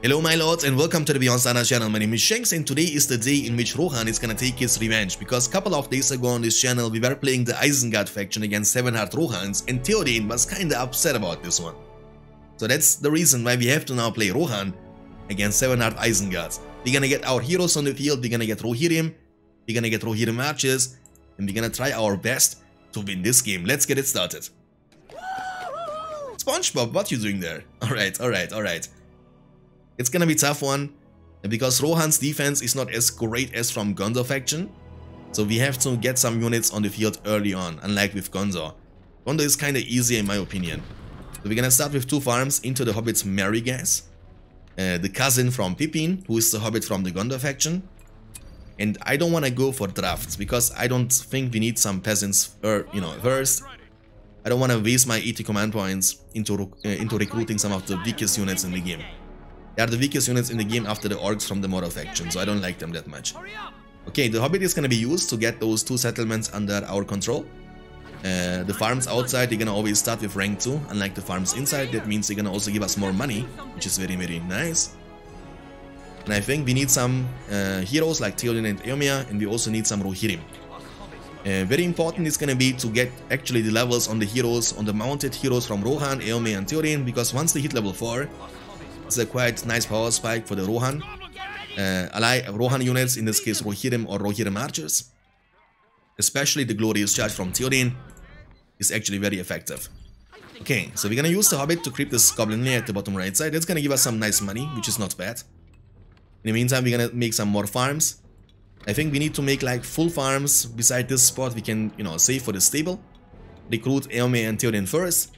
Hello my lords and welcome to the Beyond Standards channel, my name is Shanks and today is the day in which Rohan is gonna take his revenge because couple of days ago on this channel we were playing the Isengard faction against 7 Hard Rohans and Theoden was kinda upset about this one. So that's the reason why we have to now play Rohan against 7 Hard Isengards. We're gonna get our heroes on the field, we're gonna get Rohirrim, we're gonna get Rohirrim archers and we're gonna try our best to win this game. Let's get it started. SpongeBob, what you doing there? Alright, alright, alright. It's gonna be tough one, because Rohan's defense is not as great as from Gondor faction, so we have to get some units on the field early on, unlike with Gondor. Gondor is kinda easy in my opinion. So we're gonna start with two farms into the Hobbit's Merrygas, uh, the cousin from Pippin, who is the Hobbit from the Gondor faction. And I don't wanna go for drafts, because I don't think we need some peasants, er, you know, first. I don't wanna waste my 80 command points into, uh, into recruiting some of the weakest units in the game. They are the weakest units in the game after the orcs from the Mordor faction, so I don't like them that much. Okay, the Hobbit is gonna be used to get those two settlements under our control. Uh, the farms outside, they're gonna always start with rank 2, unlike the farms inside, that means they're gonna also give us more money, which is very very nice. And I think we need some uh, heroes like Theoden and Eomer, and we also need some Rohirrim. Uh, very important is gonna be to get actually the levels on the heroes, on the mounted heroes from Rohan, Eomer and Theoden, because once they hit level 4, it's a quite nice power spike for the Rohan. Uh, ally Rohan units, in this case Rohirrim or Rohirrim archers. Especially the Glorious Charge from Theoden is actually very effective. Okay, so we're gonna use the Hobbit to creep this Goblin Lair at the bottom right side. That's gonna give us some nice money, which is not bad. In the meantime, we're gonna make some more farms. I think we need to make like full farms beside this spot. We can, you know, save for the stable. Recruit Eomer and Theoden first.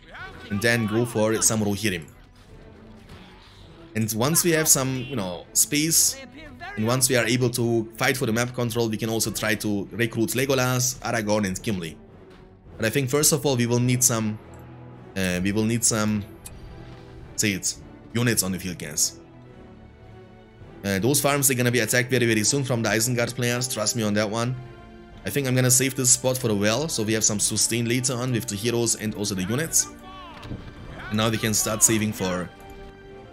And then go for some Rohirrim. And once we have some, you know, space, and once we are able to fight for the map control, we can also try to recruit Legolas, Aragorn and Gimli. But I think first of all we will need some, uh, we will need some, say it, units on the field, guys. Uh, those farms are gonna be attacked very very soon from the Isengard players, trust me on that one. I think I'm gonna save this spot for a well, so we have some sustain later on with the heroes and also the units. And now we can start saving for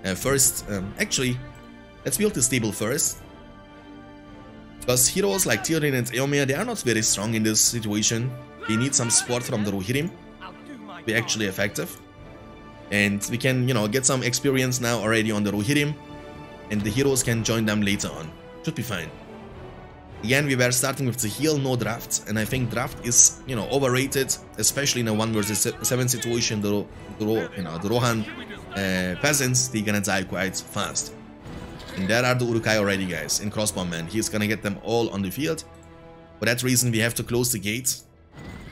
uh, first, um, actually, let's build the stable first. Because heroes like Theoden and Eomer, they are not very strong in this situation. They need some support from the Rohirrim. Be actually effective. And we can, you know, get some experience now already on the Rohirrim. And the heroes can join them later on. Should be fine. Again, we were starting with the heal, no draft, and I think draft is, you know, overrated, especially in a 1 versus 7 situation, the, the, you know, the Rohan uh, peasants, they're gonna die quite fast. And there are the Uruk-hai already, guys, in Crossbowman. He's gonna get them all on the field. For that reason, we have to close the gates.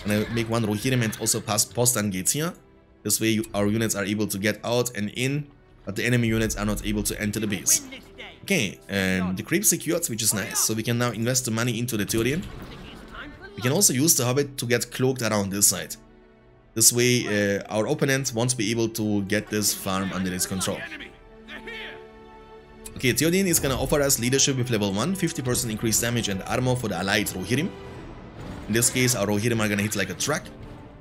And make one Rohirrim and also pass postern gates here. This way, our units are able to get out and in, but the enemy units are not able to enter the base. Okay, and the creep secured, which is nice. So we can now invest the money into the Theoden. We can also use the Hobbit to get cloaked around this side. This way, uh, our opponent won't be able to get this farm under its control. Okay, Theoden is gonna offer us leadership with level 1, 50% increased damage and armor for the allied Rohirrim. In this case, our Rohirrim are gonna hit like a truck,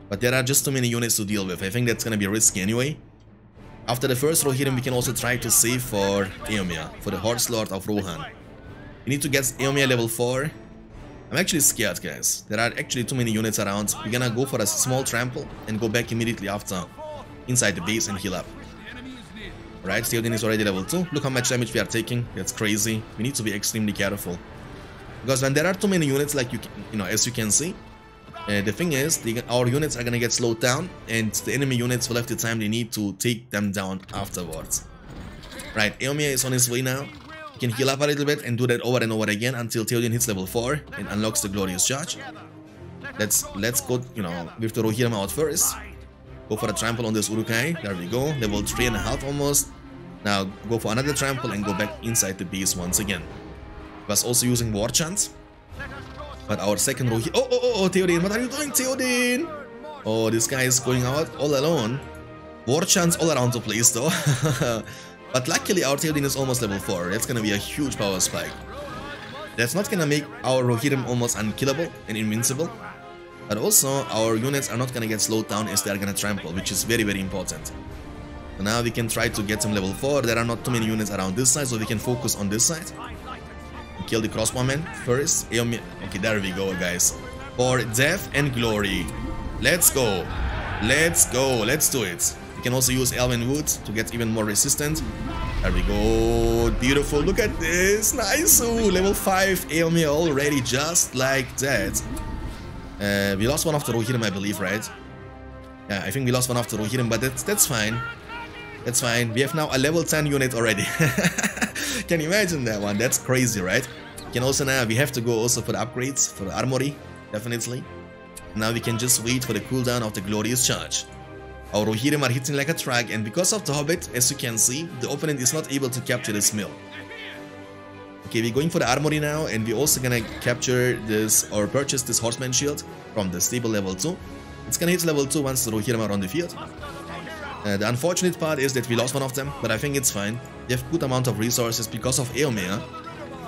but there are just too many units to deal with. I think that's gonna be risky anyway. After the first Rohirrim, we can also try to save for Eomer, for the Horse Lord of Rohan. We need to get Eomer level 4. I'm actually scared, guys. There are actually too many units around. We're gonna go for a small trample and go back immediately after inside the base and heal up. Right, Theoden is already level 2. Look how much damage we are taking. That's crazy. We need to be extremely careful. Because when there are too many units, like you, can, you know, as you can see, uh, the thing is, the, our units are gonna get slowed down, and the enemy units will have the time they need to take them down afterwards. Right, Eomer is on his way now. He can heal up a little bit and do that over and over again until Theoden hits level 4 and unlocks the Glorious Charge. Let's let's go, you know, with the Rohirrim out first. Go for a trample on this Uruk-hai. There we go. Level 3.5 almost. Now go for another trample and go back inside the base once again. Was also using War Chant. But our second Rohirrim... Oh, oh, oh, oh, Theoden, what are you doing, Theoden? Oh, this guy is going out all alone. War Chants all around the place, though. but luckily, our Theoden is almost level 4. That's gonna be a huge power spike. That's not gonna make our Rohirrim almost unkillable and invincible. But also, our units are not gonna get slowed down as they are gonna trample, which is very, very important. So now we can try to get some level 4. There are not too many units around this side, so we can focus on this side. Kill the crossbowman first. Okay, there we go, guys. For death and glory. Let's go. Let's go. Let's do it. Can also use Elven Wood to get even more resistant. There we go. Beautiful. Look at this. Nice. Ooh, level 5 Eomer already, just like that. Uh, we lost one after Rohirrim, I believe, right? Yeah, I think we lost one after Rohirrim, but that's, that's fine. That's fine. We have now a level 10 unit already. Can you imagine that one? That's crazy, right? We can also now, we have to go also for the upgrades, for the armory, definitely. Now we can just wait for the cooldown of the glorious charge. Our Rohirrim are hitting like a truck and because of the Hobbit, as you can see, the opponent is not able to capture this mill. Okay, we're going for the armory now and we're also gonna capture this or purchase this horseman shield from the stable level 2. It's gonna hit level 2 once the Rohirrim are on the field. Uh, the unfortunate part is that we lost one of them, but I think it's fine. We have good amount of resources because of Eomer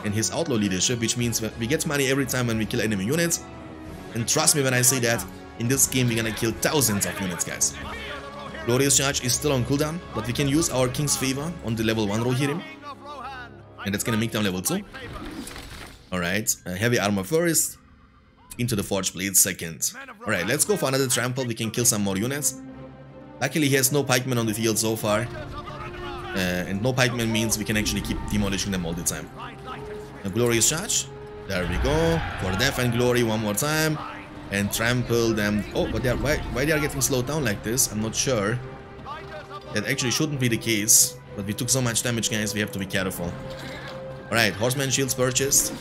and his outlaw leadership, which means we get money every time when we kill enemy units. And trust me when I say that, in this game we're gonna kill thousands of units, guys. Glorious Charge is still on cooldown, but we can use our King's Favor on the level 1 Rohirrim. And that's gonna make them level 2. Alright, uh, Heavy Armor first, into the Forge Blade second. Alright, let's go for another Trample, we can kill some more units. Luckily he has no pikemen on the field so far. Uh, and no pikemen means we can actually keep demolishing them all the time. A Glorious Charge, there we go, for Death and Glory one more time and trample them. Oh, but they are, why, why they are getting slowed down like this? I'm not sure. That actually shouldn't be the case, but we took so much damage, guys, we have to be careful. Alright, Horseman Shields purchased.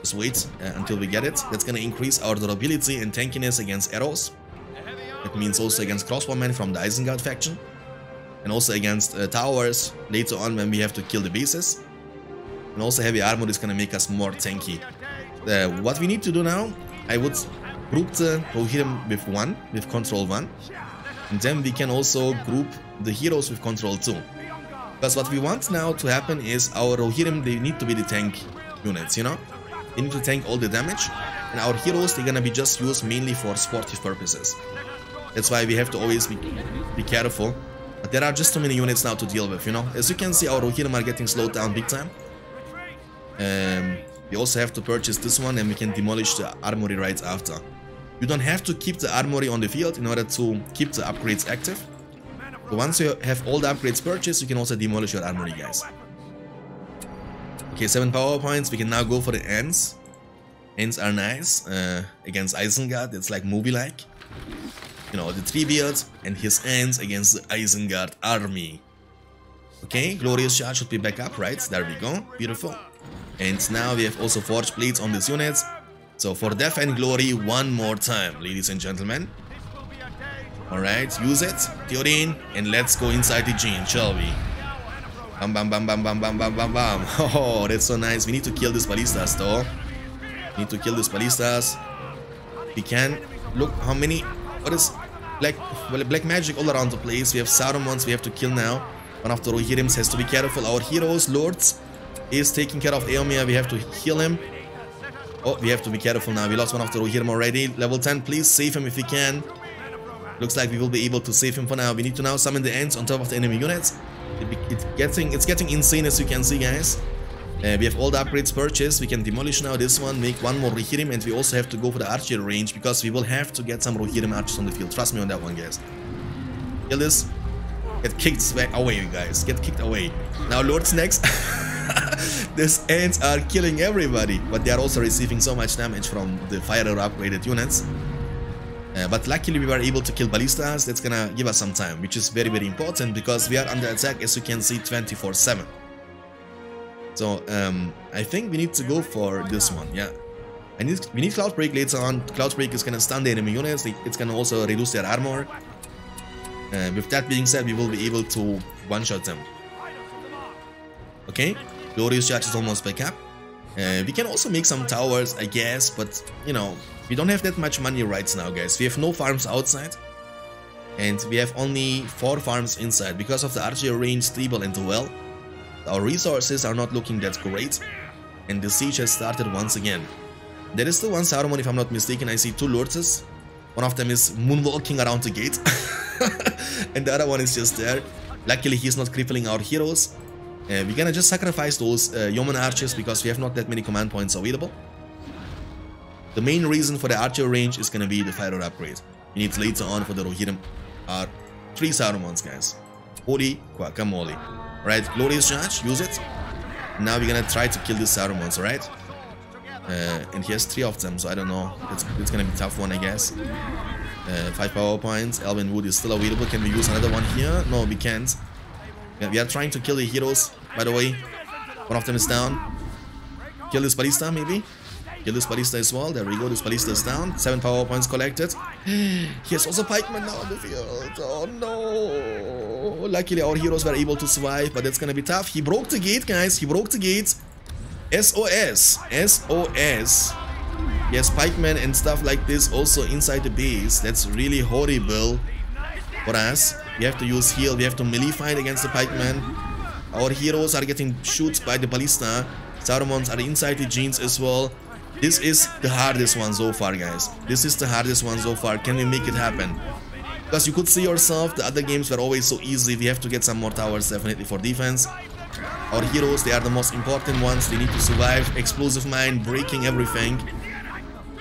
Just wait uh, until we get it. That's gonna increase our durability and tankiness against arrows. It means also against crossbowmen from the Isengard faction. And also against uh, towers later on when we have to kill the bases. And also heavy armor is gonna make us more tanky. Uh, what we need to do now, I would group the Rohirrim with 1, with control 1. And then we can also group the heroes with control 2. Because what we want now to happen is our Rohirrim, they need to be the tank units, you know? They need to tank all the damage. And our heroes, they're gonna be just used mainly for sportive purposes. That's why we have to always be, be careful. But there are just too many units now to deal with, you know? As you can see, our Rohirrim are getting slowed down big time. Um, we also have to purchase this one and we can demolish the armory right after. You don't have to keep the armory on the field in order to keep the upgrades active. So once you have all the upgrades purchased, you can also demolish your armory, guys. Okay, 7 power points. We can now go for the Ents. Ents are nice uh, against Isengard. It's like movie-like. You know, the three Treebeard and his Ents against the Isengard army. Okay, Glorious Charge should be back up, right? There we go. Beautiful. And now we have also Forge Blades on these units. So for Death and Glory one more time, ladies and gentlemen. Alright, use it, Theoden, and let's go inside the gene, shall we? Bam bam bam bam bam bam bam bam bam. Oh, that's so nice. We need to kill these ballistas though. We need to kill these ballistas. We can look how many what is black well black magic all around the place. We have Sarumans we have to kill now. One of the Rohirrims has to be careful. Our heroes, lords, is taking care of Eomer. We have to heal him. Oh, we have to be careful now. We lost one of the Rohirrim already. Level 10, please save him if we can. Looks like we will be able to save him for now. We need to now summon the Ents on top of the enemy units. It, it's getting it's getting insane as you can see, guys. Uh, we have all the upgrades purchased. We can demolish now this one, make one more Rohirrim, and we also have to go for the archer range because we will have to get some Rohirrim archers on the field. Trust me on that one, guys. Kill this. Get kicked away, guys. Get kicked away. Now, Lord's next. These Ents are killing everybody, but they are also receiving so much damage from the fire upgraded units. Uh, but luckily we were able to kill ballistas, that's gonna give us some time, which is very very important because we are under attack as you can see 24-7. So um, I think we need to go for this one, yeah. I need, we need Cloudbreak later on, Cloudbreak is gonna stun the enemy units, it's gonna also reduce their armor. Uh, with that being said, we will be able to one-shot them. Okay, Glorious Charge is almost back up. Uh, we can also make some towers, I guess, but, you know, we don't have that much money right now, guys. We have no farms outside. And we have only 4 farms inside. Because of the archer range, stable and well, our resources are not looking that great. And the siege has started once again. There is still one Saruman, if I'm not mistaken. I see two Lurtzes. One of them is moonwalking around the gate. and the other one is just there. Luckily, he's not crippling our heroes. Uh, we're gonna just sacrifice those uh, Yeoman archers because we have not that many command points available. The main reason for the archer range is gonna be the fire upgrade. We need later on for the Rohirrim are three Sarumans, guys. Holy guacamole. Right, glorious charge, use it. Now we're gonna try to kill these Sarumans, alright? Uh, and he has three of them, so I don't know. It's, it's gonna be tough one, I guess. Uh, five power points. Elven Wood is still available. Can we use another one here? No, we can't. Yeah, we are trying to kill the heroes, by the way. One of them is down. Kill this ballista, maybe? Kill this ballista as well. There we go. This ballista is down. Seven power points collected. he has also pikemen now on the field. Oh no. Luckily, our heroes were able to survive, but that's gonna be tough. He broke the gate, guys. He broke the gate. SOS. SOS. Yes, pikemen and stuff like this also inside the base. That's really horrible for us. We have to use heal. We have to melee fight against the pikemen. Our heroes are getting shot by the ballista. Sarumans are inside the jeans as well. This is the hardest one so far, guys. This is the hardest one so far. Can we make it happen? Because you could see yourself, the other games were always so easy. We have to get some more towers definitely for defense. Our heroes, they are the most important ones. They need to survive. Explosive mine, breaking everything.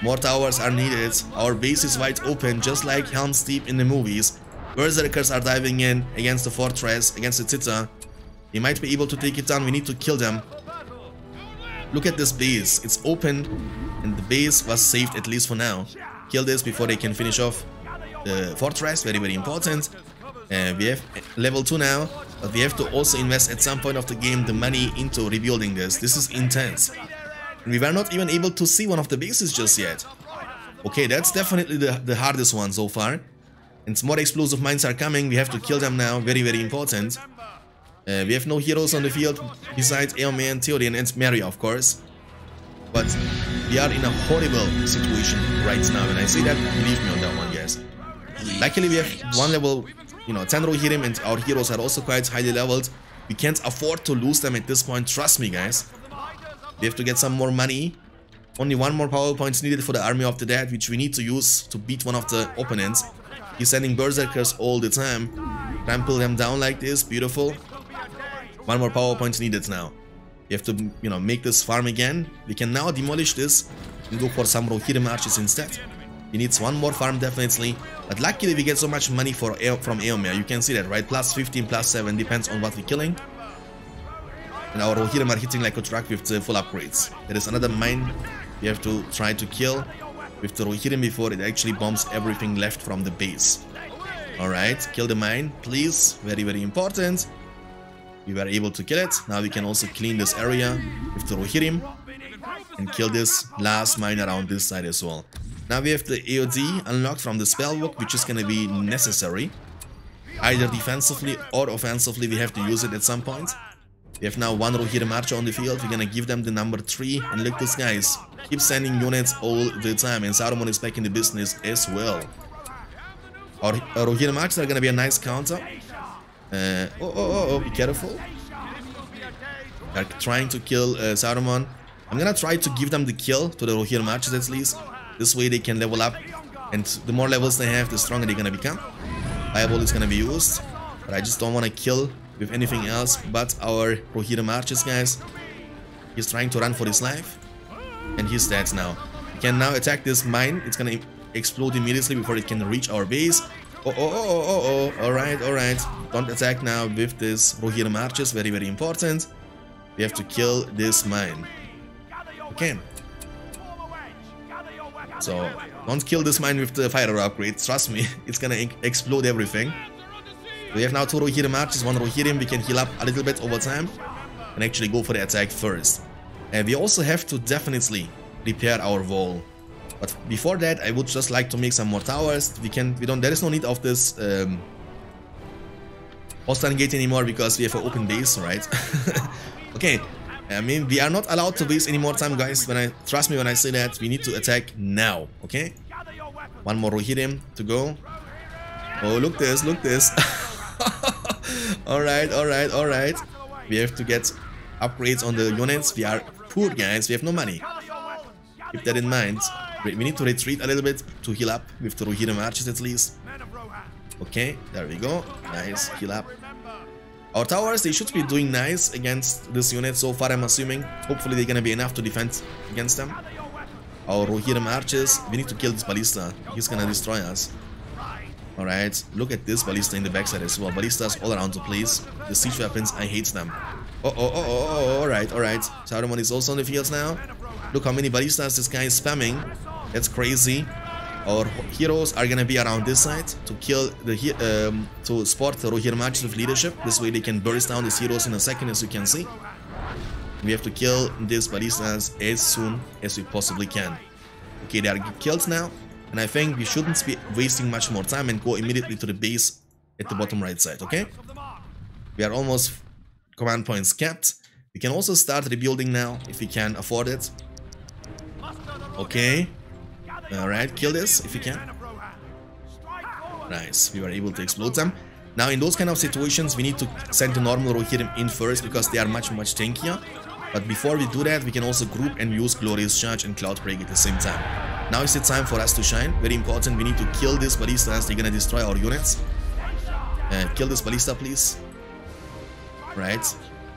More towers are needed. Our base is wide open, just like Helm's Deep in the movies. Berserkers are diving in against the fortress, against the Citta. They might be able to take it down. We need to kill them. Look at this base. It's open and the base was saved at least for now. Kill this before they can finish off the fortress. Very, very important. Uh, we have level 2 now, but we have to also invest at some point of the game the money into rebuilding this. This is intense. We were not even able to see one of the bases just yet. Okay, that's definitely the, the hardest one so far. And more explosive mines are coming, we have to kill them now, very very important. Uh, we have no heroes on the field besides Eomer and Theoden and Mary of course. But we are in a horrible situation right now and I say that, believe me on that one guys. Luckily we have one level, you know, 10 Rohirrim and our heroes are also quite highly leveled. We can't afford to lose them at this point, trust me guys. We have to get some more money. Only one more power points needed for the army of the dead, which we need to use to beat one of the opponents. He's sending berserkers all the time. Trample them down like this, beautiful. One more power point needed now. We have to, you know, make this farm again. We can now demolish this and go for some Rohirrim arches instead. He needs one more farm definitely, but luckily we get so much money for from Eomer. You can see that, right? Plus 15, plus 7, depends on what we're killing. And our Rohirrim are hitting like a truck with the full upgrades. There is another mine we have to try to kill with the Rohirrim before it actually bombs everything left from the base. Alright, kill the mine, please. Very, very important. We were able to kill it. Now we can also clean this area with the Rohirrim and kill this last mine around this side as well. Now we have the AOD unlocked from the spellbook, which is gonna be necessary. Either defensively or offensively, we have to use it at some point. We have now one Rohirrim Archer on the field. We're gonna give them the number 3. And look, this guys keep sending units all the time. And Saruman is back in the business as well. Our, our Rohirrim Archers are gonna be a nice counter. Uh, oh, oh, oh, oh, be careful. They're trying to kill uh, Saruman. I'm gonna try to give them the kill to the Rohirrim Archers at least. This way they can level up. And the more levels they have, the stronger they're gonna become. Fireball is gonna be used. But I just don't want to kill with anything else but our Rohirrim archers, guys. He's trying to run for his life. And he's dead now. We can now attack this mine. It's gonna explode immediately before it can reach our base. Oh, oh, oh, oh, oh, oh. Alright, alright. Don't attack now with this Rohirrim archers. Very, very important. We have to kill this mine. Okay. So, don't kill this mine with the fire upgrade. Trust me, it's gonna explode everything. We have now two Rohirrim archers, one Rohirrim, we can heal up a little bit over time and actually go for the attack first. And we also have to definitely repair our wall. But before that, I would just like to make some more towers. We can, we don't, there is no need of this um, postern gate anymore because we have an open base, right? okay, I mean, we are not allowed to waste any more time, guys. When I trust me when I say that, we need to attack now, okay? One more Rohirrim to go. Oh, look this, look this. alright, alright, alright. We have to get upgrades on the units. We are poor, guys. We have no money. Keep that in mind. We need to retreat a little bit to heal up with the Rohirrim archers at least. Okay, there we go. Nice, heal up. Our towers, they should be doing nice against this unit so far, I'm assuming. Hopefully they're gonna be enough to defend against them. Our Rohirrim archers, we need to kill this ballista. He's gonna destroy us. Alright, look at this ballista in the backside as well. Ballistas all around the place. The siege weapons, I hate them. Oh, oh, oh, oh, oh, alright, alright. Saruman is also on the fields now. Look how many ballistas this guy is spamming. That's crazy. Our heroes are gonna be around this side to kill the um, to spot the Rohirrim archers with leadership. This way they can burst down these heroes in a second, as you can see. We have to kill these ballistas as soon as we possibly can. Okay, they are killed now, and I think we shouldn't be wasting much more time and go immediately to the base at the bottom right side, okay? We are almost command points kept. We can also start rebuilding now, if we can afford it. Okay. Alright, kill this, if you can. Nice, we were able to explode them. Now in those kind of situations, we need to send the normal Rohirrim in first because they are much much tankier. But before we do that, we can also group and use Glorious Charge and Cloud Break at the same time. Now is the time for us to shine. Very important, we need to kill this ballista as they're gonna destroy our units. Uh, kill this ballista, please. Right.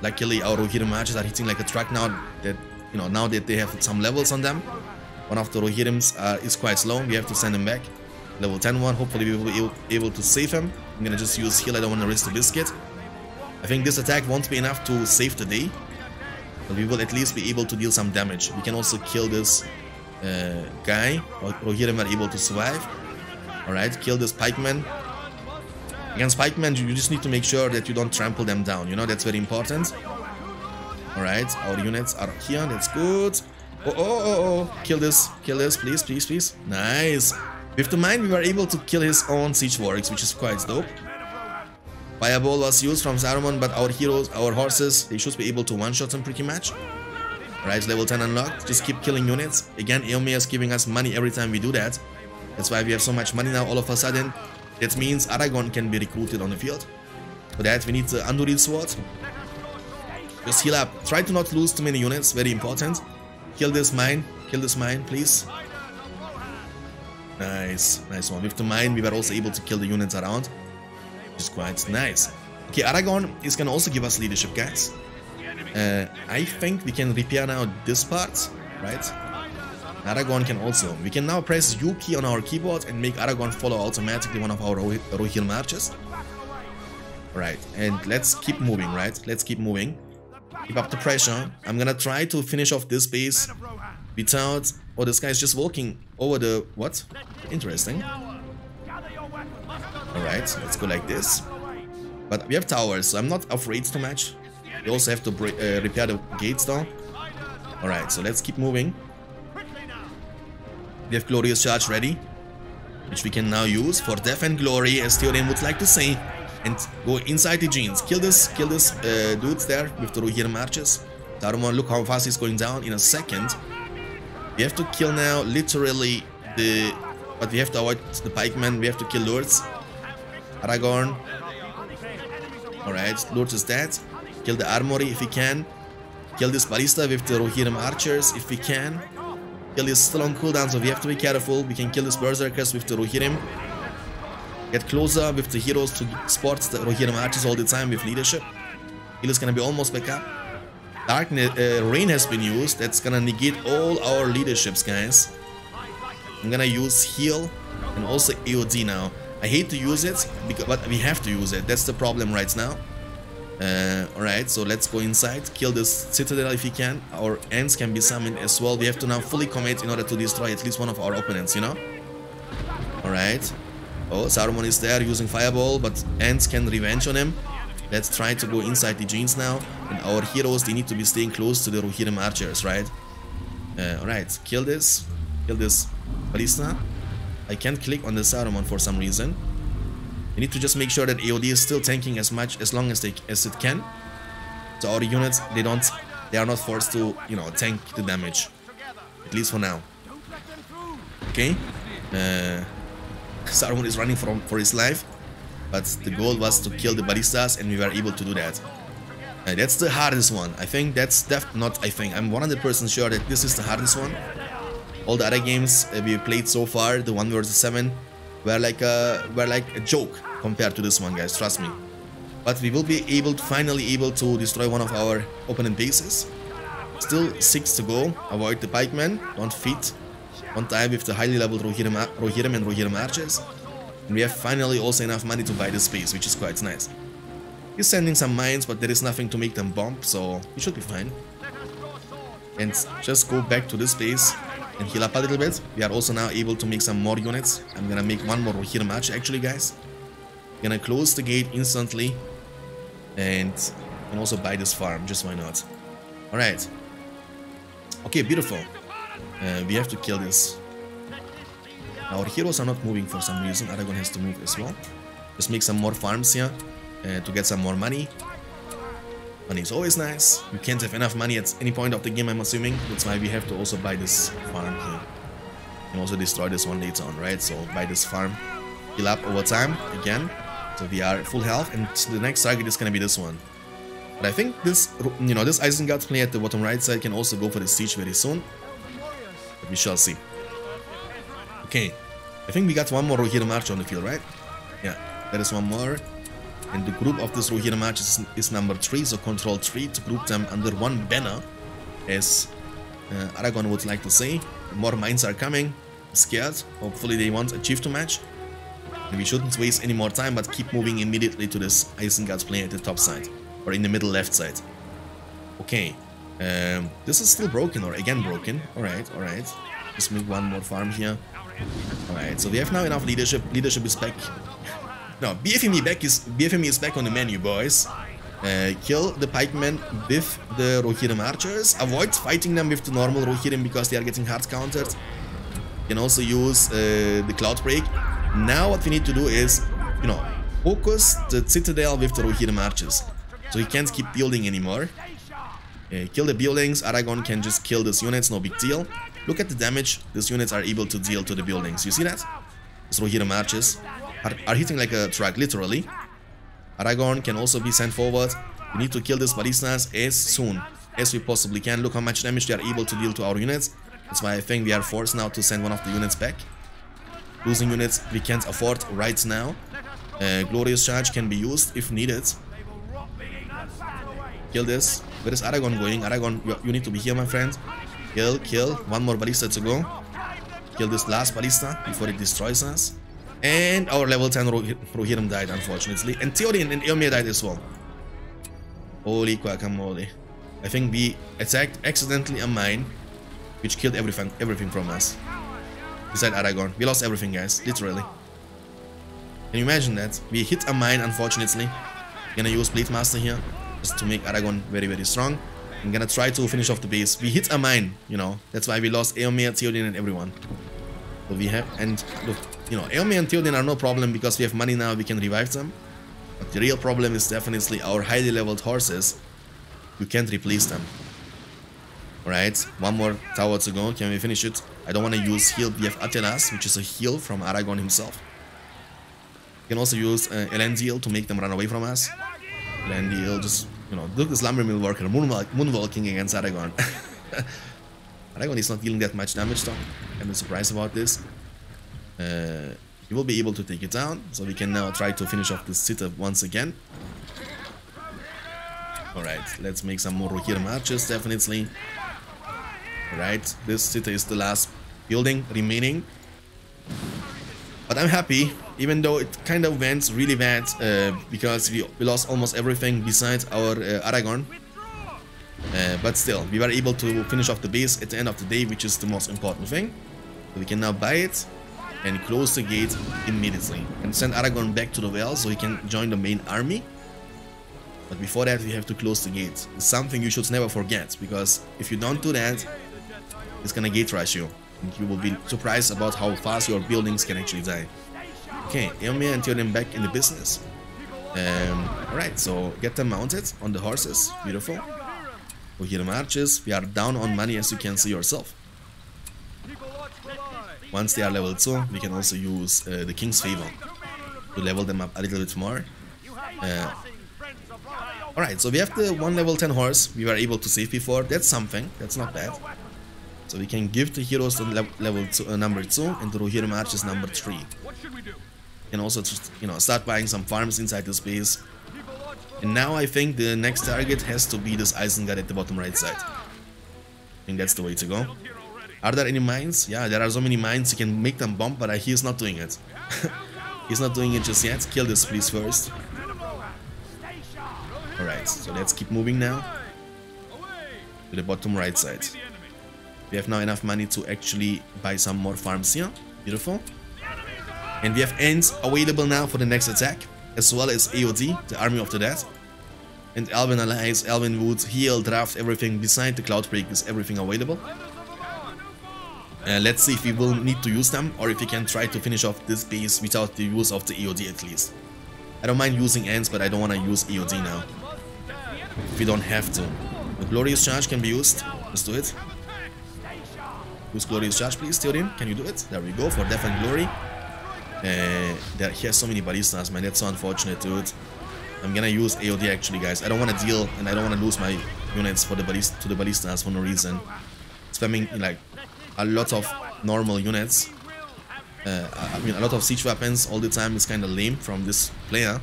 Luckily, our Rohirrim archers are hitting like a truck now that, you know, now that they have some levels on them. One of the Rohirrims uh, is quite slow, we have to send him back. Level 10 one, hopefully we will be able to save him. I'm gonna just use heal, I don't want to risk the biscuit. I think this attack won't be enough to save the day. We will at least be able to deal some damage. We can also kill this uh, guy. Rohirrim are able to survive. Alright, kill this pikeman. Against pikemen, you just need to make sure that you don't trample them down. You know, that's very important. Alright, our units are here. That's good. Oh, oh, oh, oh. Kill this. Kill this, please, please, please. Nice. With the mine, we were able to kill his own siege warriors, which is quite dope. Fireball was used from Saruman, but our heroes, our horses, they should be able to one-shot him pretty much. Right, level 10 unlocked. Just keep killing units. Again, Eomer is giving us money every time we do that. That's why we have so much money now all of a sudden. That means Aragorn can be recruited on the field. For that, we need the Anduril sword. Just heal up. Try to not lose too many units, very important. Kill this mine. Kill this mine, please. Nice. Nice one. With the mine, we were also able to kill the units around. Is quite nice. Okay, Aragorn is gonna also give us leadership, guys. Uh, I think we can repair now this part, right? Aragorn can also. We can now press U key on our keyboard and make Aragorn follow automatically one of our Rohirrim marches. Right, and let's keep moving, right? Let's keep moving. Keep up the pressure. I'm gonna try to finish off this base without... Oh, this guy's just walking over the... What? Interesting. Alright, let's go like this. But we have towers, so I'm not afraid to match. We also have to uh, repair the gates though. Alright, so let's keep moving. We have Glorious Charge ready. Which we can now use for death and glory, as Theoden would like to say. And go inside the genes. Kill this, kill this uh, dudes there with the Rohirrim marches. Saruman, look how fast he's going down in a second. We have to kill now literally the... But we have to avoid the pikemen, we have to kill Lurtz. Aragorn. Alright, Lurtz is dead. Kill the armory if we can. Kill this ballista with the Rohirrim archers if we can. Kill is still on cooldown, so we have to be careful. We can kill these berserkers with the Rohirrim. Get closer with the heroes to spot the Rohirrim archers all the time with leadership. Heal is gonna be almost back up. Dark uh, Rain has been used. That's gonna negate all our leaderships, guys. I'm gonna use heal and also EOD now. I hate to use it, because, but we have to use it. That's the problem right now. Uh, Alright, so let's go inside, kill this citadel if we can. Our Ents can be summoned as well. We have to now fully commit in order to destroy at least one of our opponents, you know? Alright. Oh, Saruman is there using fireball, but Ents can revenge on him. Let's try to go inside the genes now. And our heroes, they need to be staying close to the Rohirrim archers, right? Uh, Alright, kill this. Kill this ballista. I can't click on the Saruman for some reason. We need to just make sure that AOD is still tanking as much as long as they as it can. So our units they don't they are not forced to, you know, tank the damage. At least for now. Okay. Uh Saruman is running from for his life. But the goal was to kill the ballistas and we were able to do that. Uh, that's the hardest one. I think that's def not I think. I'm 100% sure that this is the hardest one. All the other games uh, we played so far, the 1 versus 7, were like a were like a joke compared to this one, guys. Trust me. But we will be able to, finally able to destroy one of our opponent bases. Still 6 to go. Avoid the pikemen. Don't feed. Don't die with the highly leveled Rohirrim, Rohirrim and Rohirrim archers. And we have finally also enough money to buy this space, which is quite nice. He's sending some mines, but there is nothing to make them bomb, so we should be fine. And just go back to this base and heal up a little bit. We are also now able to make some more units. I'm gonna make one more Rohirrim match actually, guys. Gonna close the gate instantly and, and also buy this farm, just why not. Alright. Okay, beautiful. Uh, we have to kill this. Our heroes are not moving for some reason. Aragorn has to move as well. Just make some more farms here uh, to get some more money. Money is always nice. You can't have enough money at any point of the game, I'm assuming. That's why we have to also buy this farm here. And also destroy this one later on, right? So buy this farm. Heal up over time, again. So we are full health, and the next target is gonna be this one. But I think this, you know, this Isengard play at the bottom right side can also go for the siege very soon. But we shall see. Okay, I think we got one more Rohirrim Archer on the field, right? Yeah, there is one more. And the group of this Rohirrim Archers is, is, number 3, so control 3 to group them under one banner, as uh, Aragorn would like to say. More mines are coming, scared, hopefully they won't achieve too much. And we shouldn't waste any more time, but keep moving immediately to this Isengard's plane at the top side, or in the middle left side. Okay, um, this is still broken, or again broken. Alright, alright. Just make one more farm here. Alright, so we have now enough leadership. Leadership is back. No, BFME back is BFME is back on the menu, boys. Uh, kill the pikemen with the Rohirrim archers. Avoid fighting them with the normal Rohirrim because they are getting hard countered. You can also use uh, the Cloud Break. Now what we need to do is, you know, focus the citadel with the Rohirrim archers. So he can't keep building anymore. Uh, kill the buildings, Aragorn can just kill these units, no big deal. Look at the damage these units are able to deal to the buildings. You see that? These Rohirrim archers are, are hitting like a truck, literally. Aragorn can also be sent forward. We need to kill these ballistas as soon as we possibly can. Look how much damage they are able to deal to our units. That's why I think we are forced now to send one of the units back. Losing units we can't afford right now. Glorious charge can be used if needed. Kill this. Where is Aragorn going? Aragorn, you, you need to be here, my friend. Kill, kill. One more ballista to go. Kill this last ballista before it destroys us. And our level 10 Rohirrim died, unfortunately. And Theoden and Eomer died as well. Holy guacamole. I think we attacked accidentally a mine, which killed everything, everything from us. Beside Aragorn. We lost everything, guys. Literally. Can you imagine that? We hit a mine, unfortunately. Gonna use Blade Master here, just to make Aragorn very, very strong. I'm gonna try to finish off the base. We hit a mine, you know. That's why we lost Eomer, Theoden, and everyone. We have, and look, you know, Eomer and Theoden are no problem because we have money now, we can revive them. But the real problem is definitely our highly leveled horses. You can't replace them. Alright, one more tower to go. Can we finish it? I don't want to use heal. We have Athelas, which is a heal from Aragorn himself. You can also use uh, Elendil to make them run away from us. Elendil just, you know, look this Slumber Mill Worker moonwalk moonwalking against Aragorn. Aragorn is not dealing that much damage though. I'm not surprised about this. Uh, he will be able to take it down, so we can now try to finish off this city once again. Alright, let's make some more Rohirrim archers, definitely. Alright, this city is the last building remaining. But I'm happy, even though it kind of went really bad, uh, because we, we lost almost everything besides our uh, Aragorn. Uh, but still, we were able to finish off the base at the end of the day, which is the most important thing. We can now buy it and close the gate immediately and send Aragorn back to the well so he can join the main army. But before that, we have to close the gate. It's something you should never forget, because if you don't do that, it's gonna gate rush you. And you will be surprised about how fast your buildings can actually die. Okay, Eomer and Theoden back in the business. Um, Alright, so get them mounted on the horses. Beautiful. Rohirrim archers. We are down on money as you can see yourself. Once they are level 2, we can also use uh, the King's Favor to level them up a little bit more. Uh, Alright, so we have the 1 level 10 horse we were able to save before. That's something. That's not bad. So we can give the heroes the le level two, uh, number 2 and the Rohirrim archers number 3. We can also just, you know, start buying some farms inside the space. And now I think the next target has to be this Isengard at the bottom right side. I think that's the way to go. Are there any mines? Yeah, there are so many mines, you can make them bomb, but uh, he's not doing it. he's not doing it just yet. Kill this please first. Alright, so let's keep moving now. To the bottom right side. We have now enough money to actually buy some more farms here. Beautiful. And we have Ents available now for the next attack, as well as AOD, the Army of the Dead. And Elven Allies, Elven Woods, Heal, Draft, everything beside the Cloudbreak is everything available. Uh, let's see if we will need to use them, or if we can try to finish off this base without the use of the EOD at least. I don't mind using Ents, but I don't want to use EOD now. If we don't have to. The Glorious Charge can be used. Let's do it. Use Glorious Charge, please, Theoden. Can you do it? There we go, for Death and Glory. Uh, there, he has so many ballistas, man. That's so unfortunate, dude. I'm gonna use AOD actually, guys. I don't want to deal, and I don't want to lose my units for the ballist to the ballistas for no reason. Spamming like a lot of normal units. Uh, I mean, a lot of siege weapons all the time is kind of lame from this player.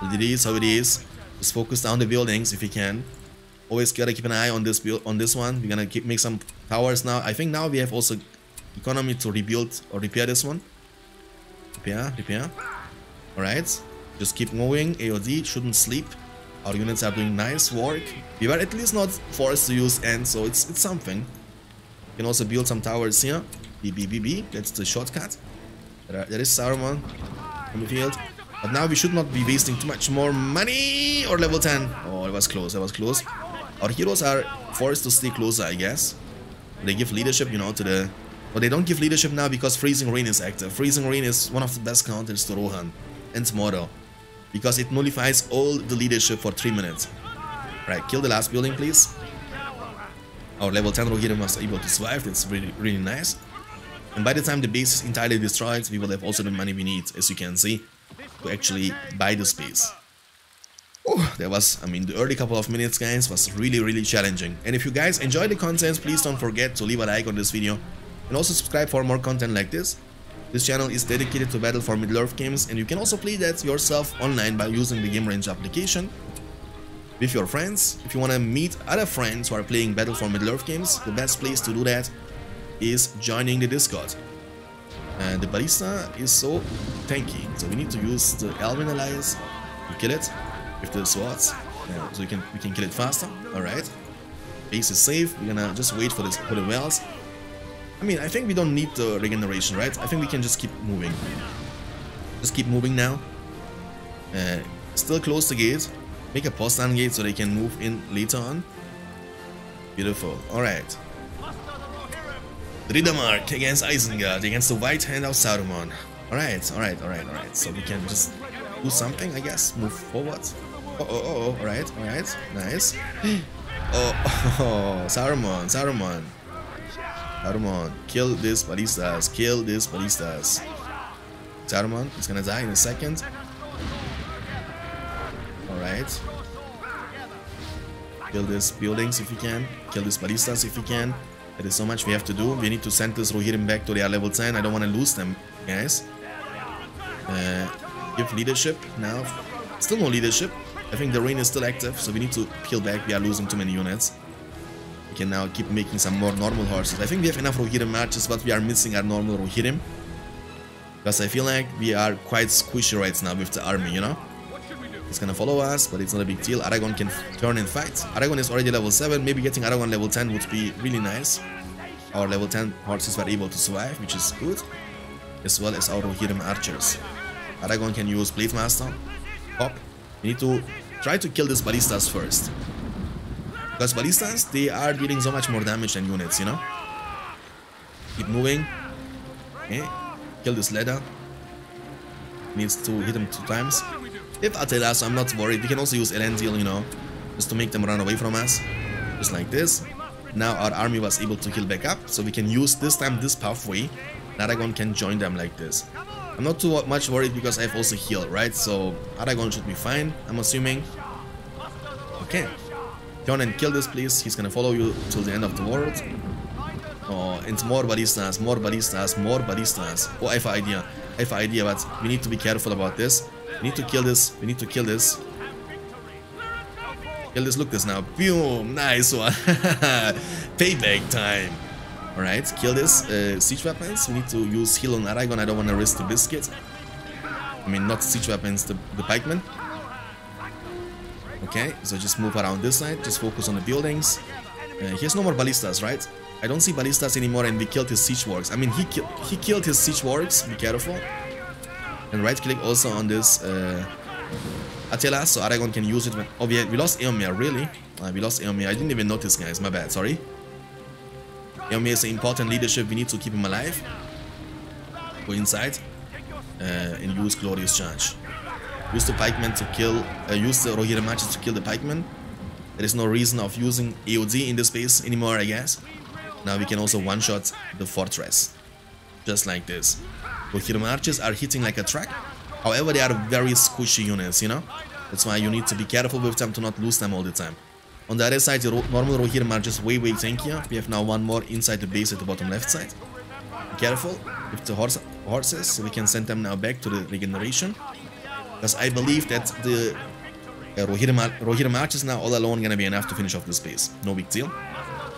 But it is how it is. Just focus down the buildings if you can. Always gotta keep an eye on this build on this one. We're gonna keep make some towers now. I think now we have also economy to rebuild or repair this one. Repair, repair. Alright. Just keep moving. AOD shouldn't sleep. Our units are doing nice work. We were at least not forced to use end, so it's it's something. You can also build some towers here. BBBB, that's the shortcut. There, there is Saruman on the field. But now we should not be wasting too much more money or level 10. Oh, it was close, it was close. Our heroes are forced to stay closer, I guess. They give leadership, you know, to the... But they don't give leadership now because Freezing Rain is active. Freezing Rain is one of the best counters to Rohan and Moro. Because it nullifies all the leadership for 3 minutes. Right, kill the last building, please. Our level 10 Rohirrim was able to survive, that's really, really nice. And by the time the base is entirely destroyed, we will have also the money we need, as you can see, to actually buy the space. Oh, that was, I mean, the early couple of minutes, guys, was really, really challenging. And if you guys enjoy the content, please don't forget to leave a like on this video and also subscribe for more content like this. This channel is dedicated to Battle for Middle-earth games and you can also play that yourself online by using the GameRanger application with your friends. If you want to meet other friends who are playing Battle for Middle-earth games, the best place to do that is joining the Discord. And the Ballista is so tanky, so we need to use the Elven Alliance to kill it with the swords, so we can we can kill it faster. All right, base is safe. We're gonna just wait for this for the wells. I mean, I think we don't need the regeneration, right? I think we can just keep moving. Just keep moving now. Uh, still close the gate. Make a postern gate so they can move in later on. Beautiful. Alright. Riddermark against Isengard, against the white hand of Saruman. Alright, alright, alright, alright. So we can just do something, I guess. Move forward. Oh, oh, oh, oh. alright, alright. Nice. Oh, oh, Saruman, Saruman. Saruman, kill this Ballistas, kill this Ballistas. Saruman is gonna die in a second. Alright. Kill these buildings if you can. Kill these Ballistas if you can. There is so much we have to do. We need to send this Rohirrim back to their level 10. I don't want to lose them, guys. Uh, give leadership now. Still no leadership. I think the rain is still active, so we need to peel back. We are losing too many units. We can now keep making some more normal horses. I think we have enough Rohirrim marches, but we are missing our normal Rohirrim. Because I feel like we are quite squishy right now with the army, you know? It's gonna follow us, but it's not a big deal. Aragorn can turn and fight. Aragorn is already level 7. Maybe getting Aragorn level 10 would be really nice. Our level 10 horses were able to survive, which is good. As well as our Rohirrim archers. Aragorn can use Blade Master. Pop. We need to try to kill these ballistas first. Because ballistas, they are dealing so much more damage than units, you know? Keep moving. Okay. Kill this ladder. Needs to hit him two times. If Attila, so I'm not worried. We can also use Elendil, you know, just to make them run away from us. Just like this. Now our army was able to heal back up, so we can use this time this pathway. Aragorn can join them like this. I'm not too much worried because I have also healed, right? So Aragorn should be fine, I'm assuming. Okay. Turn and kill this please, he's gonna follow you till the end of the world. Oh, and more ballistas, more ballistas, more ballistas. Oh, I have an idea. I have an idea, but we need to be careful about this. We need to kill this. We need to kill this. Kill this, look this now. Boom, nice one. Payback time. Alright, kill this. Uh, siege weapons. We need to use heal on Aragorn. I don't want to risk the biscuit. I mean, not siege weapons, the, the pikemen. Okay, so just move around this side. Just focus on the buildings. Uh, he has no more ballistas, right? I don't see ballistas anymore and we killed his siege works. I mean, he, ki he killed his siege works. Be careful. And right click also on this uh, Athelas, so Aragorn can use it when... Oh, we, we lost Eomer, really? Uh, we lost Eomer. I didn't even notice, guys. My bad, sorry. Eomer is an important leadership. We need to keep him alive. Go inside. Uh, and use Glorious Charge. Use the pikemen to kill... Uh, use the Rohirrim archers to kill the pikemen. There is no reason of using AOD in this base anymore, I guess. Now we can also one-shot the fortress. Just like this. Rohirrim archers are hitting like a truck. However, they are very squishy units, you know? That's why you need to be careful with them to not lose them all the time. On the other side, the normal Rohirrim are just way, way tankier. We have now one more inside the base at the bottom left side. Be careful with the horse horses, we can send them now back to the regeneration. Because I believe that the uh, Rohirrim, Rohirrim archers now all alone gonna be enough to finish off this base. No big deal.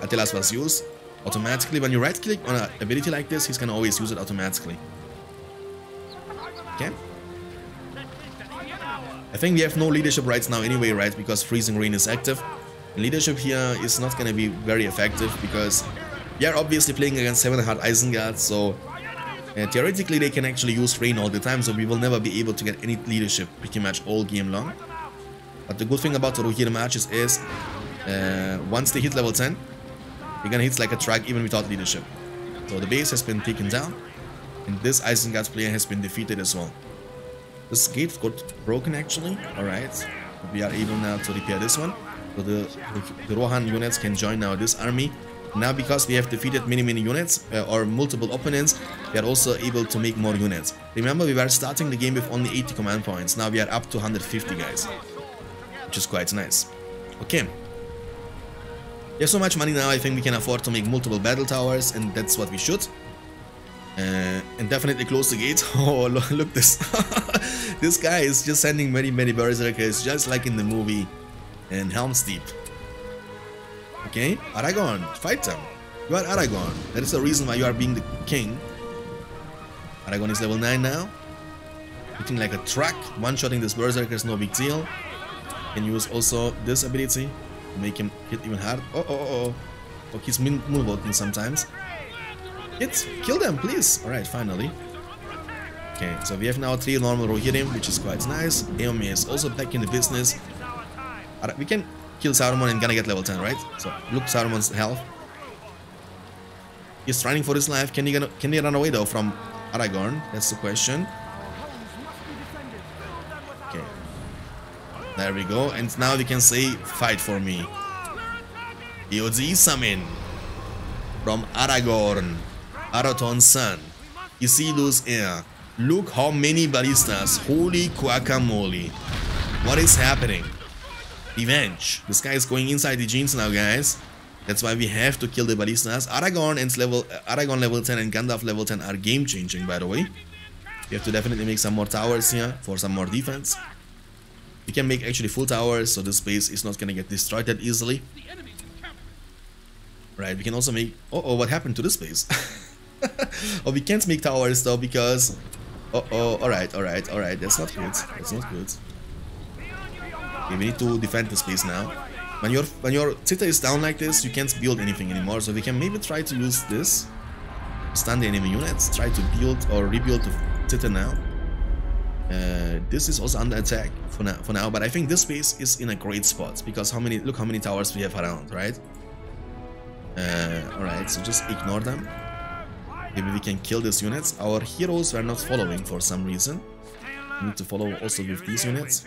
Athelas was used. Automatically, when you right click on an ability like this, he's gonna always use it automatically. Okay. I think we have no leadership rights now anyway, right? Because Freezing Rain is active. leadership here is not to be very effective because we are obviously playing against 7 Hard Isengard, so uh, theoretically they can actually use Rain all the time, so we will never be able to get any leadership pretty much all game long. But the good thing about the Rohirrim matches is, uh, once they hit level 10, they're gonna hit like a truck even without leadership. So the base has been taken down, and this Isengard player has been defeated as well. This gate got broken actually. Alright. We are able now to repair this one. So the, the, the Rohan units can join now this army. Now because we have defeated many many units uh, or multiple opponents, we are also able to make more units. Remember we were starting the game with only 80 command points. Now we are up to 150 guys. Which is quite nice. Okay. We have so much money now, I think we can afford to make multiple battle towers and that's what we should. Uh, and definitely close the gate. Oh, look, look this. this guy is just sending many, many berserkers, just like in the movie in Helm's Deep. Okay, Aragorn, fight them. You are Aragorn. That is the reason why you are being the king. Aragorn is level 9 now. Looking like a truck. One-shotting this berserker is no big deal. Can use also this ability make him hit even hard. Oh, oh, oh, oh. Oh, he's moonwalking sometimes. Hit! Kill them, please! Alright, finally. Okay, so we have now three normal Rohirrim, which is quite nice. Eomer is also back in the business. We can kill Saruman and gonna get level 10, right? So, look Saruman's health. He's running for his life. Can he, gonna, can he run away though from Aragorn? That's the question. Okay. There we go. And now we can say, fight for me. EOD summon from Aragorn. Arathorn's son, Isildur's heir. Look how many ballistas. Holy guacamole. What is happening? Revenge. This guy is going inside the genes now, guys. That's why we have to kill the ballistas. Aragorn and level uh, Aragorn level 10 and Gandalf level 10 are game changing, by the way. We have to definitely make some more towers here for some more defense. We can make actually full towers, so this base is not gonna get destroyed that easily. Right, we can also make... Uh oh, what happened to this base? oh, we can't make towers though because... Oh, oh, alright, alright, alright, that's not good, that's not good. We need to defend the space now. When your when your Zeta is down like this, you can't build anything anymore, so we can maybe try to use this. Stun the enemy units, try to build or rebuild the Zeta now. Uh, this is also under attack for now, for now, but I think this space is in a great spot because how many look how many towers we have around, right? Uh, Alright, so just ignore them. Maybe we can kill these units. Our heroes were not following for some reason. Need to follow also with these units.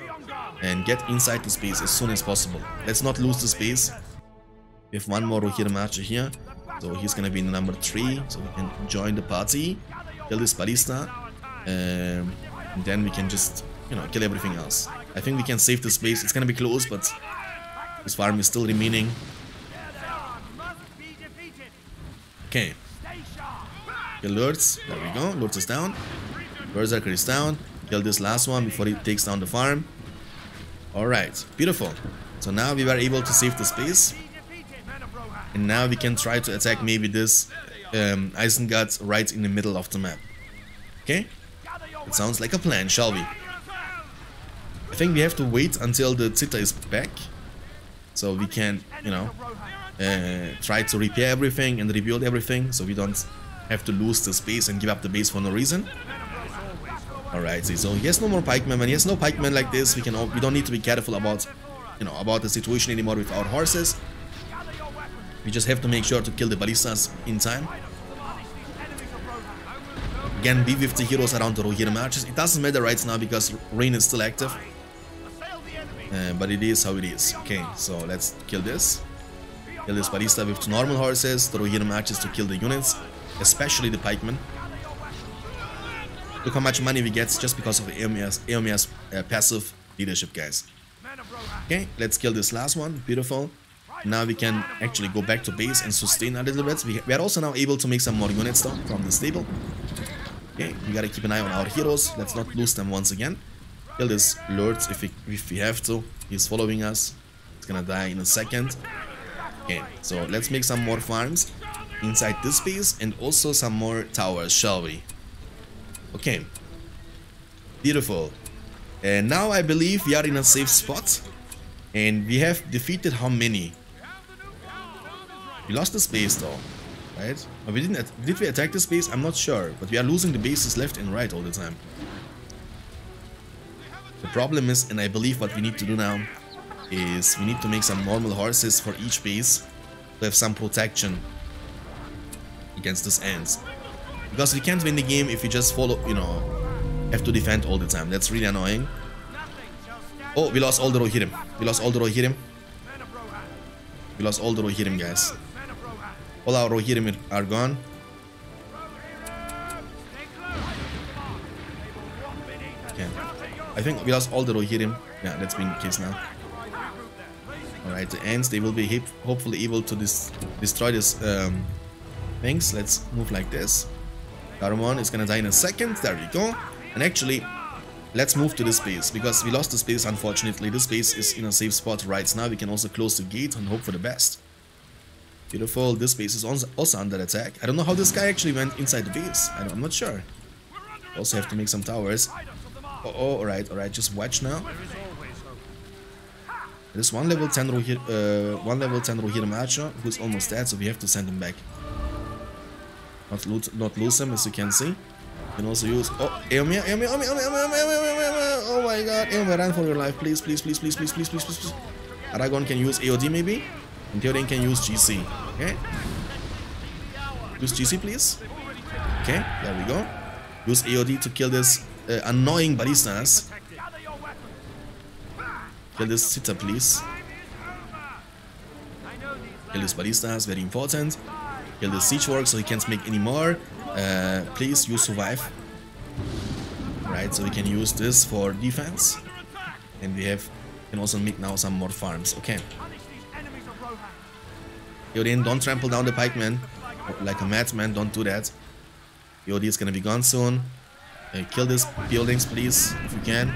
And get inside the space as soon as possible. Let's not lose the space. We have one more Rohirrim archer here. So he's gonna be in number 3. So we can join the party. Kill this ballista. Um, and then we can just, you know, kill everything else. I think we can save the space. It's gonna be close, but this farm is still remaining. Okay. Lurtz. There we go. Lurtz is down. Berserker is down. Kill this last one before he takes down the farm. Alright. Beautiful. So now we were able to save the space. And now we can try to attack maybe this um, Isengard right in the middle of the map. Okay? It sounds like a plan, shall we? I think we have to wait until the Zita is back. So we can, you know, uh, try to repair everything and rebuild everything. So we don't have to lose the space and give up the base for no reason. Alright, so he has no more pikemen. He has no pikemen like this, we can we don't need to be careful about you know about the situation anymore with our horses. We just have to make sure to kill the ballistas in time. Again, be with the heroes around the Rohirrim archers. It doesn't matter right now because Rain is still active. Uh, but it is how it is. Okay, so let's kill this. Kill this ballista with two normal horses, the Rohirrim archers to kill the units, especially the pikemen. Look how much money we get just because of Eomer's, Eomer's uh, passive leadership, guys. Okay, let's kill this last one. Beautiful. Now we can actually go back to base and sustain a little bit. We, we are also now able to make some more units though from the stable. Okay, we gotta keep an eye on our heroes. Let's not lose them once again. Kill this Lord if we, if we have to. He's following us. He's gonna die in a second. Okay, so let's make some more farms inside this base and also some more towers, shall we? Okay. Beautiful. And now I believe we are in a safe spot. And we have defeated how many? We lost the space though. Right? But we didn't did we attack the space? I'm not sure. But we are losing the bases left and right all the time. The problem is, and I believe what we need to do now, is we need to make some normal horses for each base to have some protection against these ants. Because we can't win the game if we just follow, you know, have to defend all the time. That's really annoying. Oh, we lost all the Rohirrim. We lost all the Rohirrim. We lost all the Rohirrim, guys. All our Rohirrim are gone. Okay. I think we lost all the Rohirrim. Yeah, that's been the case now. Alright, the Ents, they will be hopefully able to dis destroy this um, things. Let's move like this. Garamon is gonna die in a second. There we go. And actually, let's move to this base, because we lost the space, unfortunately. This base is in a safe spot right now. We can also close the gate and hope for the best. Beautiful. This base is also under attack. I don't know how this guy actually went inside the base. I am not sure. Also have to make some towers. Oh, oh alright, alright. Just watch now. There's one level 10 Rohir, uh, one level 10 Rohirrim Archer who's almost dead, so we have to send him back. Not, loot, not lose him, as you can see. You can also use... Oh, Eomer, Eomer, Eomer, Eomer, Eomer, Eomer, Eomer, Oh my god, Eomer, run for your life, please, please, please, please, please, please, please, please, please. Aragorn can use AOD maybe? And Theoden can use GC. Okay? Use GC, please. Okay, there we go. Use AOD to kill this uh, annoying ballistas. Kill this Zita, please. Kill this ballistas, very important. Kill the siege work so he can't make any more. Uh, please you survive. Right, so we can use this for defense. And we have can also make now some more farms. Okay. Yodin, don't trample down the pikeman like a madman. Don't do that. Yodi is gonna be gone soon. Uh, kill these buildings, please, if you can.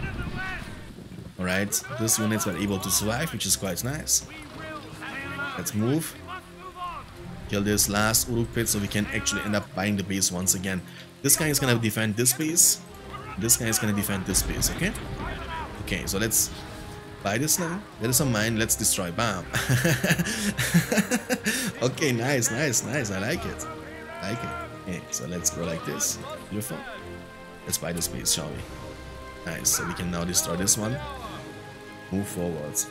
Alright, these units were able to survive, which is quite nice. Let's move. Kill this last Uruk pit so we can actually end up buying the base once again. This guy is gonna defend this base. This guy is gonna defend this base, okay? Okay, so let's buy this now. There is a mine, let's destroy. Bam! okay, nice, nice, nice. I like it. I like it. Okay, so let's go like this. Beautiful. Let's buy this base, shall we? Nice, so we can now destroy this one. Move forwards.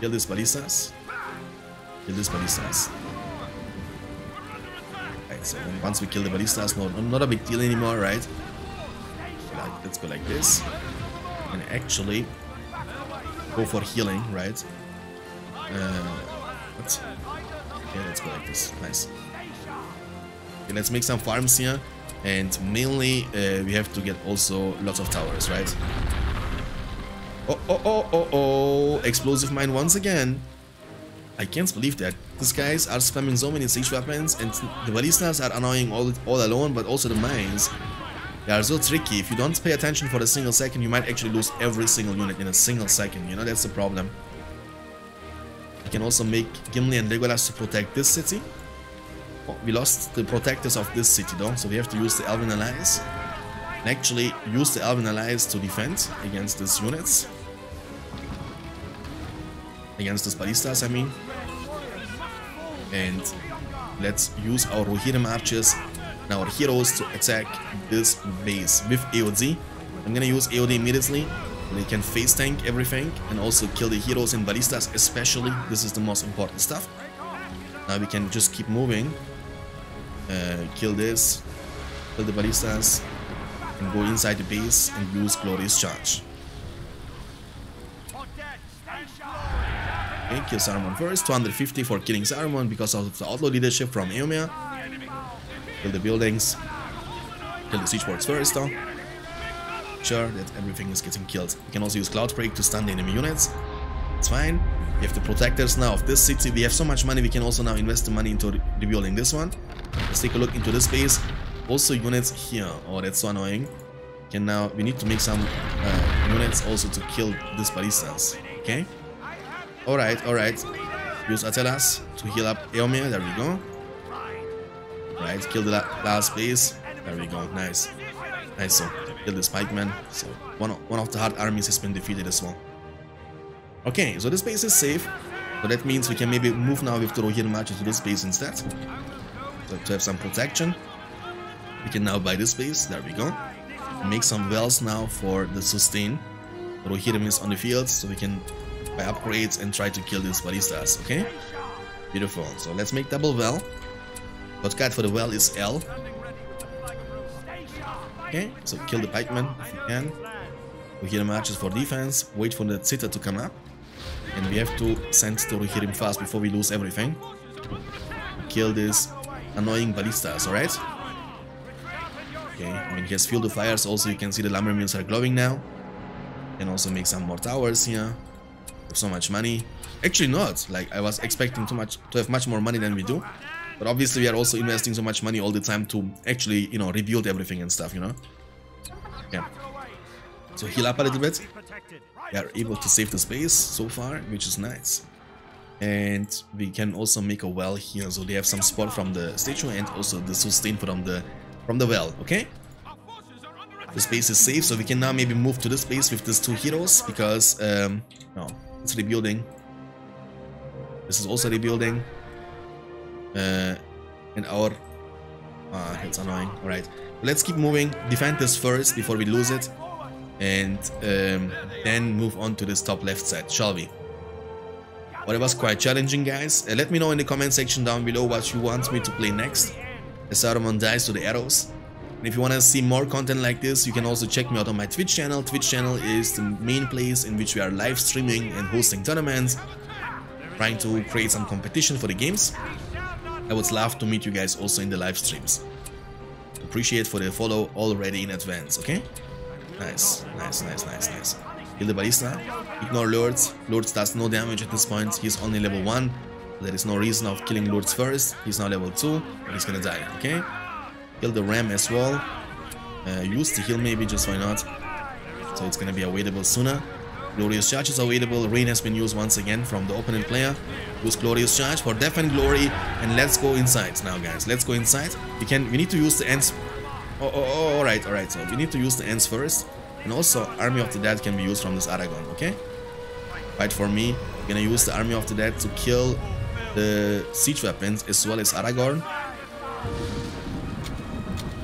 Kill these ballistas. Kill these ballistas. Once we kill the ballistas, no, not a big deal anymore, right? Like, let's go like this. And actually go for healing, right? Uh, what? Okay, let's go like this. Nice. Okay, let's make some farms here. And mainly, uh, we have to get also lots of towers, right? Oh, oh, oh, oh, oh. Explosive mine once again. I can't believe that. These guys are spamming so many siege weapons and the ballistas are annoying all, all alone, but also the mines. They are so tricky. If you don't pay attention for a single second, you might actually lose every single unit in a single second. You know, that's the problem. I can also make Gimli and Legolas to protect this city. Oh, we lost the protectors of this city though, so we have to use the Elven Allies. And actually use the Elven Allies to defend against these units. Against these ballistas, I mean. And let's use our Rohirrim archers and our heroes to attack this base with AOD. I'm gonna use AOD immediately. They can face tank everything and also kill the heroes and ballistas especially. This is the most important stuff. Now we can just keep moving. Uh, kill this, kill the ballistas, and go inside the base and use Glorious Charge. Okay, kill Saruman first, 250 for killing Saruman because of the outlaw leadership from Eomer. Kill the buildings. Kill the siege forts first though. Sure that everything is getting killed. You can also use Cloudbreak to stun the enemy units. It's fine. We have the protectors now of this city. We have so much money, we can also now invest the money into rebuilding this one. Let's take a look into this base. Also units here. Oh, that's so annoying. Can now, we need to make some uh, units also to kill these ballistas. Okay? Alright, alright. Use Athelas to heal up Eomer. There we go. Right, kill the last base. There we go. Nice. Nice. So, kill the Spikeman. So, one of, one of the hard armies has been defeated as well. Okay, so this base is safe. So that means we can maybe move now with Marcher to this base instead. So to have some protection. We can now buy this base. There we go. Make some wells now for the sustain. Rohirrim is on the field, so we can buy upgrades and try to kill these ballistas, okay? Beautiful. So let's make double well. Card for the well is L. Okay, so kill the pikeman if you can. we Rohirrim marches for defense. Wait for the Zither to come up. And we have to send to Rohirrim fast before we lose everything. Kill these annoying ballistas, alright? Okay, I mean he has fuel to fires also, you can see the lumber mills are glowing now. And also make some more towers here. So much money. Actually not, like I was expecting too much to have much more money than we do. But obviously we are also investing so much money all the time to actually, you know, rebuild everything and stuff, you know? Yeah. So heal up a little bit. We are able to save the space so far, which is nice. And we can also make a well here, so they have some support from the statue and also the sustain from the from the well, okay? The space is safe, so we can now maybe move to this space with these two heroes, because, um, no, it's rebuilding. This is also rebuilding. Uh, and our... Ah, it's annoying. Alright, let's keep moving. Defend this first before we lose it. And um, then move on to this top left side, shall we? Well, it was quite challenging, guys. Uh, let me know in the comment section down below what you want me to play next. As Saruman dies to the arrows. And if you want to see more content like this, you can also check me out on my Twitch channel. Twitch channel is the main place in which we are live streaming and hosting tournaments, trying to create some competition for the games. I would love to meet you guys also in the live streams. Appreciate for the follow already in advance, okay? Nice, nice, nice, nice, nice. Kill the ballista. Ignore Lurtz. Lurtz does no damage at this point. He's only level 1. There is no reason of killing Lurtz first. He's now level 2. And he's gonna die, okay? The ram as well. Uh, use the heal maybe, just why not. So it's gonna be available sooner. Glorious Charge is available. Rain has been used once again from the opponent player. Use Glorious Charge for Death and Glory. And let's go inside now, guys. Let's go inside. We can. We need to use the Ents. Oh, oh, oh, alright, alright. So we need to use the Ents first. And also, Army of the Dead can be used from this Aragorn, okay? Fight for me. Gonna use the Army of the Dead to kill the siege weapons as well as Aragorn.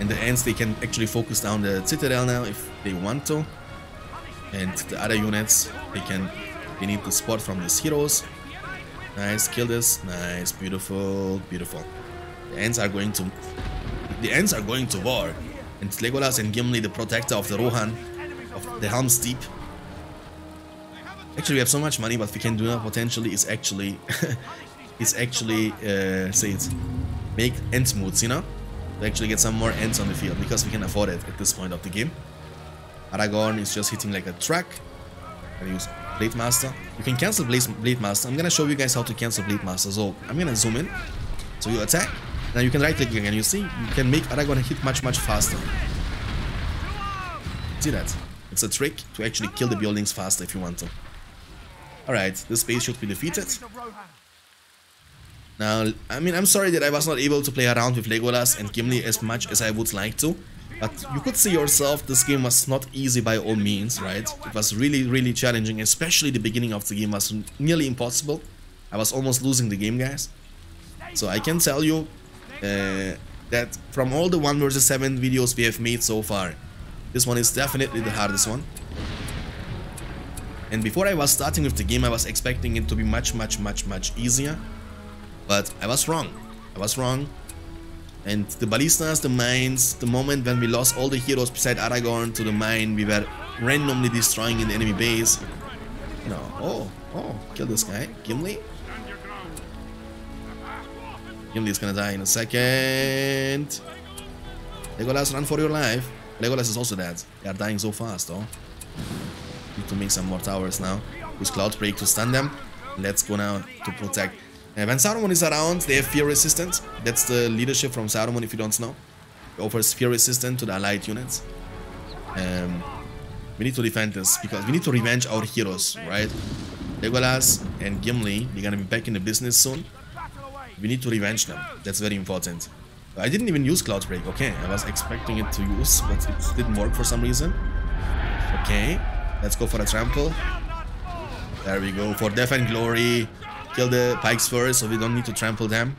And the Ents, they can actually focus down the Citadel now if they want to. And the other units, they can, they need the support from these heroes. Nice, kill this. Nice, beautiful, beautiful. The Ents are going to, the Ents are going to war. And Legolas and Gimli, the protector of the Rohan, of the Helm's Deep. Actually, we have so much money, but we can do now potentially is actually, is actually, uh, say it, make Ent moots, you know? To actually get some more Ents on the field, because we can afford it at this point of the game. Aragorn is just hitting like a truck. I use Blade Master. You can cancel Blade Master. I'm gonna show you guys how to cancel Blade Master. So I'm gonna zoom in. So you attack. Now you can right click again. You see, you can make Aragorn hit much much faster. See that? It's a trick to actually kill the buildings faster if you want to. Alright, this base should be defeated. Now, I mean, I'm sorry that I was not able to play around with Legolas and Gimli as much as I would like to. But you could see yourself, this game was not easy by all means, right? It was really, really challenging, especially the beginning of the game was nearly impossible. I was almost losing the game, guys. So I can tell you uh, that from all the 1 vs 7 videos we have made so far, this one is definitely the hardest one. And before I was starting with the game, I was expecting it to be much, much, much, much easier. But I was wrong. I was wrong. And the ballistas, the mines, the moment when we lost all the heroes beside Aragorn to the mine, we were randomly destroying in the enemy base. Know, oh, oh, kill this guy. Gimli? Gimli is gonna die in a second. Legolas, run for your life. Legolas is also dead. They are dying so fast, though. Need to make some more towers now. Use Cloud Break to stun them. Let's go now to protect uh, when Saruman is around, they have fear resistance. That's the leadership from Saruman, if you don't know. He offers fear resistance to the allied units. Um, we need to defend this because we need to revenge our heroes, right? Legolas and Gimli, they're gonna be back in the business soon. We need to revenge them. That's very important. I didn't even use Cloud Break. Okay, I was expecting it to use, but it didn't work for some reason. Okay, let's go for a trample. There we go, for Death and Glory. Kill the pikes first so we don't need to trample them.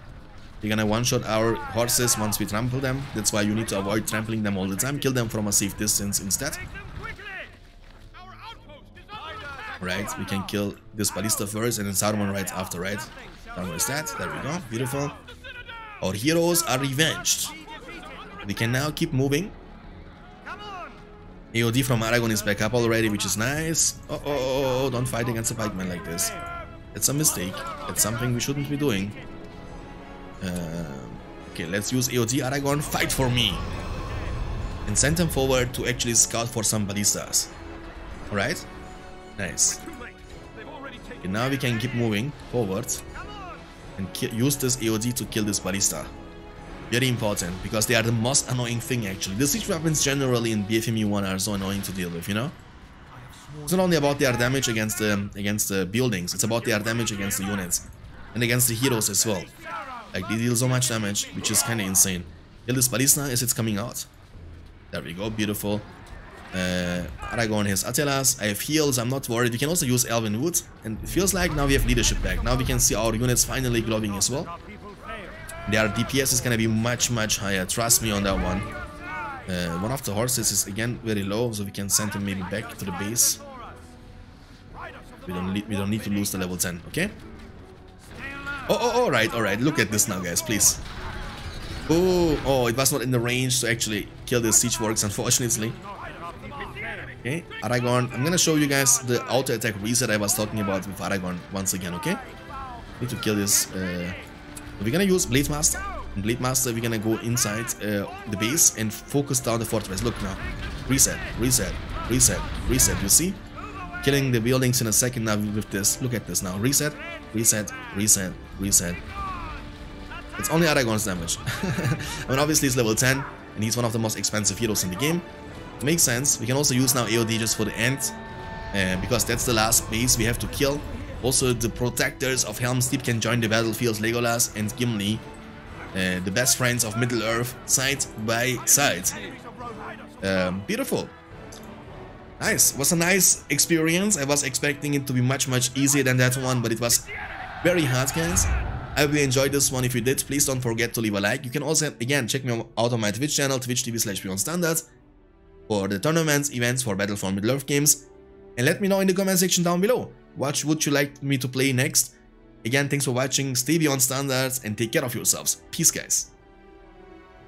We're gonna one-shot our horses once we trample them. That's why you need to avoid trampling them all the time. Kill them from a safe distance instead. Right, we can kill this ballista first and then Saruman right after, right? Saruman is dead. There we go. Beautiful. Our heroes are revenged. We can now keep moving. AOD from Aragorn is back up already, which is nice. Oh, oh, oh, oh, oh don't fight against a pikeman like this. It's a mistake. It's something we shouldn't be doing. Uh, okay, let's use AOD Aragorn. Fight for me! And send him forward to actually scout for some ballistas. Alright? Nice. Okay, now we can keep moving forward and use this AOD to kill this ballista. Very important, because they are the most annoying thing actually. The siege weapons generally in BFME 1 are so annoying to deal with, you know? It's not only about their damage against the against the buildings, it's about their damage against the units. And against the heroes as well. Like they deal so much damage, which is kinda insane. Kill this ballista as it's coming out. There we go, beautiful. Uh, Aragorn has Athelas, I have heals, I'm not worried. We can also use Elven Wood, and it feels like now we have leadership back. Now we can see our units finally glowing as well. Their DPS is gonna be much, much higher, trust me on that one. Uh, one of the horses is again very low, so we can send him maybe back to the base. We don't we don't need to lose the level 10, okay? Oh, oh, all right, all right. Look at this now, guys, please. Oh, oh, it was not in the range to actually kill the siege works, unfortunately. Okay, Aragorn. I'm gonna show you guys the auto attack reset I was talking about with Aragorn once again. Okay, need to kill this. Uh, we're gonna use Blade Master. Blade Master, we're gonna go inside uh, the base and focus down the fortress. Look now, reset, reset, reset, reset. You see? killing the buildings in a second now with this. Look at this now. Reset, reset, reset, reset. It's only Aragorn's damage. I mean, obviously he's level 10, and he's one of the most expensive heroes in the game. Makes sense. We can also use now AOD just for the end, uh, because that's the last base we have to kill. Also, the protectors of Helm's Deep can join the battlefields Legolas and Gimli, uh, the best friends of Middle-earth, side by side. Um, beautiful. Nice. Was a nice experience. I was expecting it to be much, much easier than that one, but it was very hard, guys. I hope you enjoyed this one. If you did, please don't forget to leave a like. You can also, again, check me out on my Twitch channel, twitch.tv slash beyond standards, for the tournaments, events for Battle for Middle-earth games. And let me know in the comment section down below. What would you like me to play next? Again, thanks for watching, stay beyond standards, and take care of yourselves. Peace, guys.